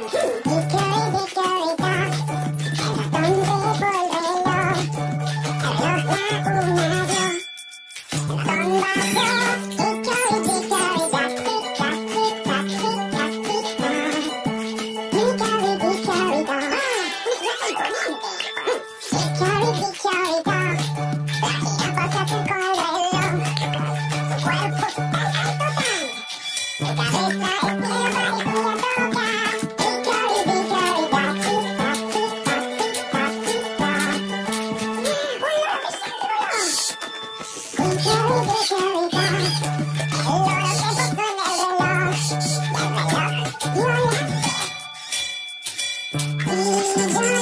Yeah. Ooh.